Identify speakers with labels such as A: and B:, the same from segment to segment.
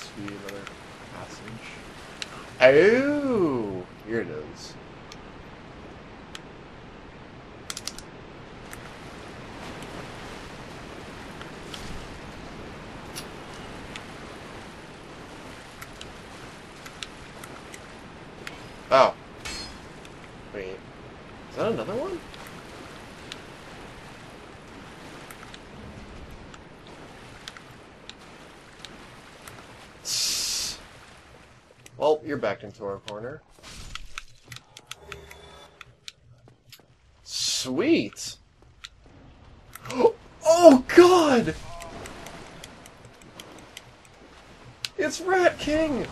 A: has to be another passage. Oh, here it is. Oh. Wait. Is that another one? Well, you're backed into our corner. Sweet! Oh god! It's Rat King!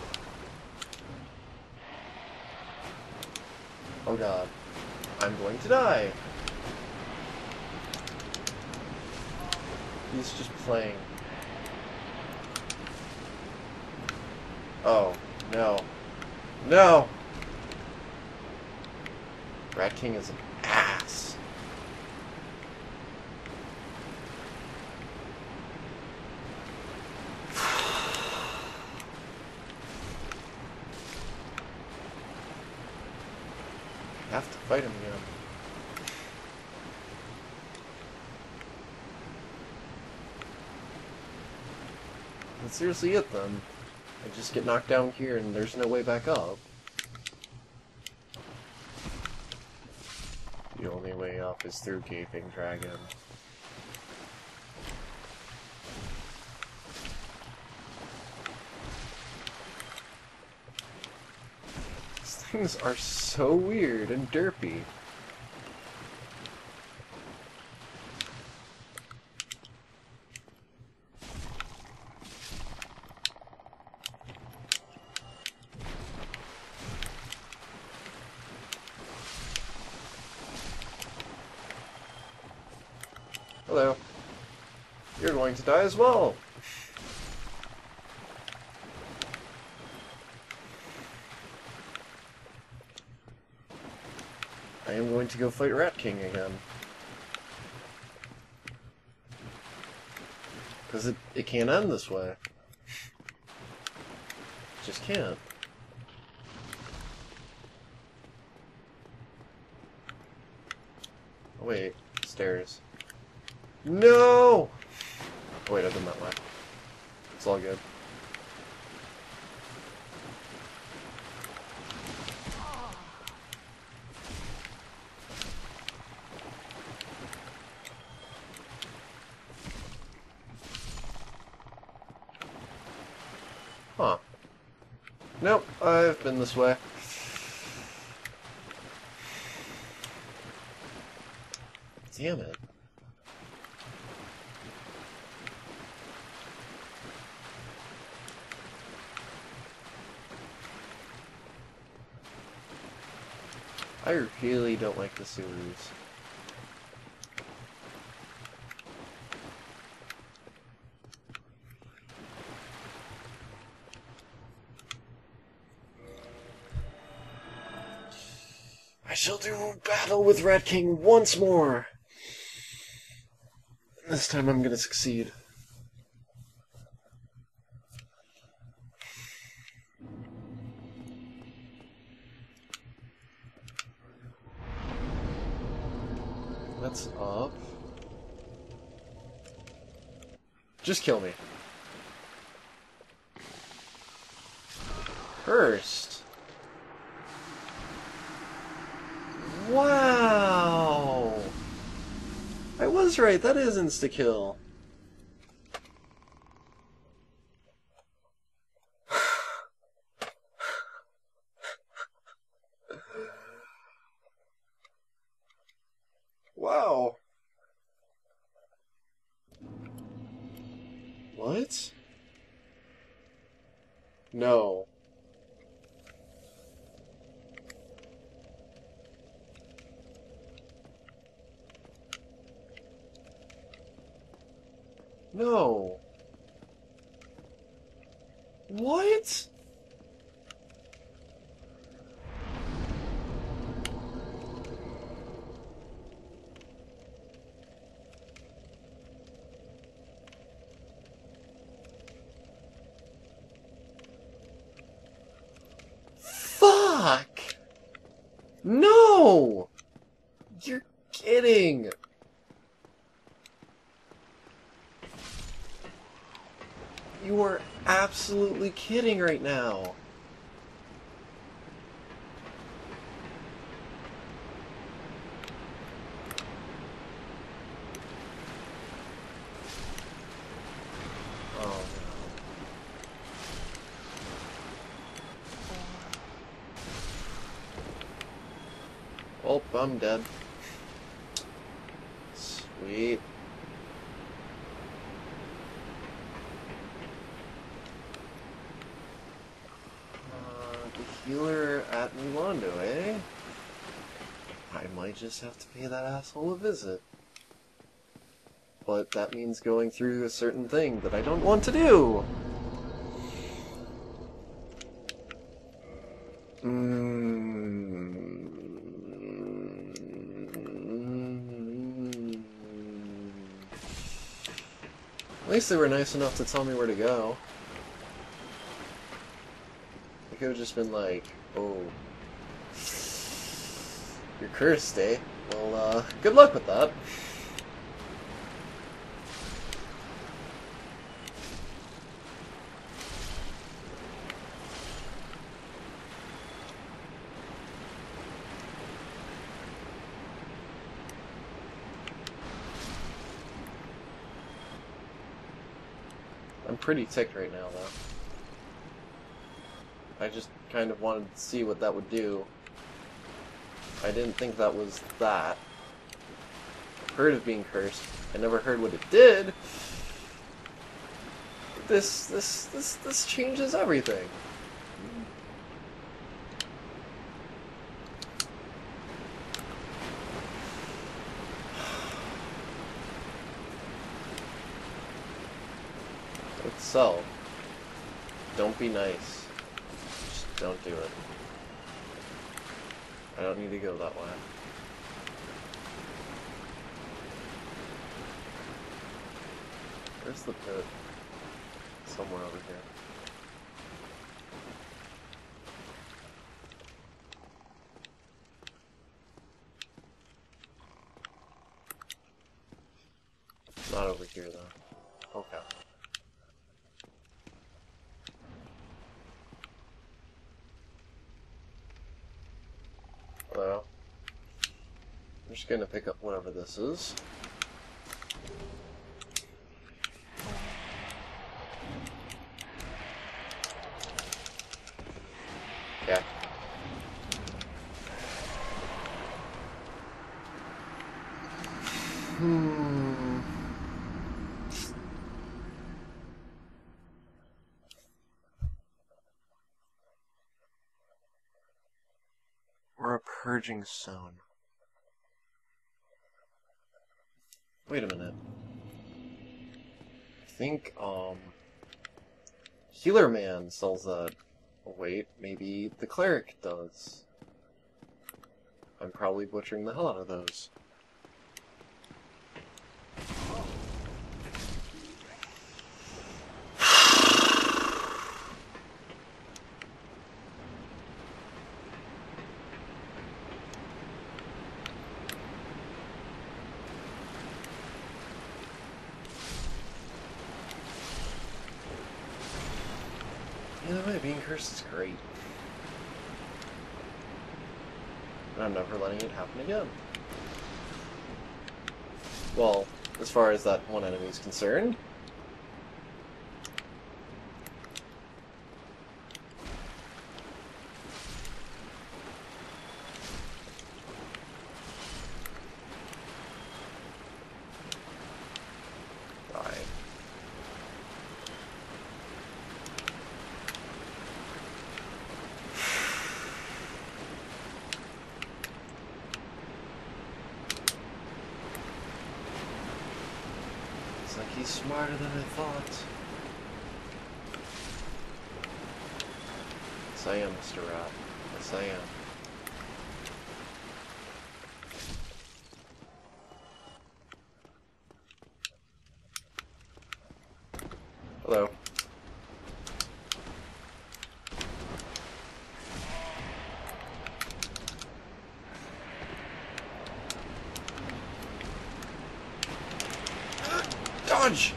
A: Oh god. I'm going to die. He's just playing. Oh, no. No! Rat King is an ass. Have to fight him again. That's seriously it then. I just get knocked down here and there's no way back up. The only way up is through Gaping Dragon. These things are so weird and derpy. Hello. You're going to die as well. I am going to go fight Rat King again. Because it, it can't end this way. It just can't. Oh, wait, stairs. No! Wait, I've been that way. It's all good. Huh. Nope, I've been this way. Damn it. I really don't like the sewers. I shall do battle with Rat King once more. This time I'm gonna succeed. That's up. Just kill me. First. Wow! I was right, that is insta-kill. Wow. What? No. No. What? No! You're kidding! You are absolutely kidding right now. Well, I'm dead. Sweet. Uh, the healer at Milando, eh? I might just have to pay that asshole a visit. But that means going through a certain thing that I don't want to do. Mm. At least they were nice enough to tell me where to go. They could have just been like, oh, you're cursed, eh? Well, uh, good luck with that. I'm pretty ticked right now, though. I just kind of wanted to see what that would do. I didn't think that was that. Heard of being cursed. I never heard what it did. This, this, this, this changes everything. So, don't be nice. Just don't do it. I don't need to go that way. Where's the pit? Somewhere over here. Not over here, though. Okay. Just gonna pick up whatever this is. Yeah. Hmm. We're a purging zone. Wait a minute. I think, um... Healer Man sells that. Oh, wait, maybe the Cleric does. I'm probably butchering the hell out of those. Way, is great. And I'm never letting it happen again. Well, as far as that one enemy is concerned. Die. It's like he's smarter than I thought. Yes, I am, Mr. Rat. Yes, I am. Dodge!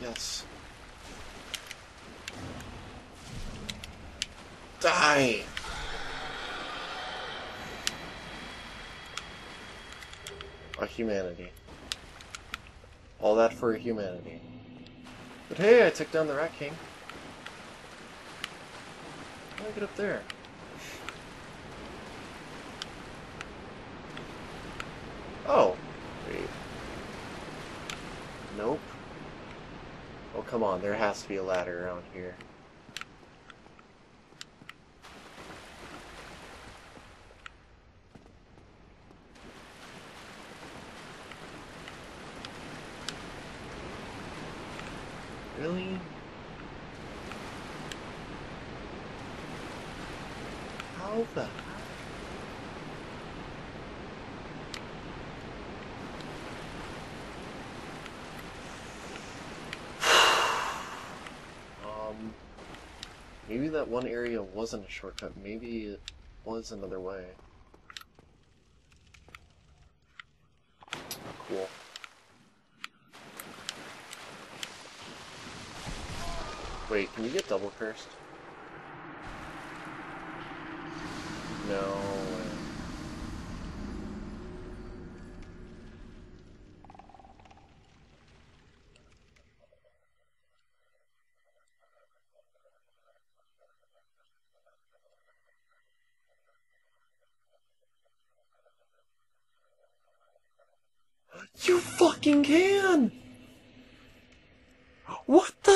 A: Yes. Die! A humanity. All that for humanity. But hey, I took down the Rat King. How do I get up there? Oh. Wait. Nope. Oh, come on. There has to be a ladder around here. Really? Um, maybe that one area wasn't a shortcut. Maybe it was another way. Cool. Wait, can you get double cursed? No. You fucking can! What the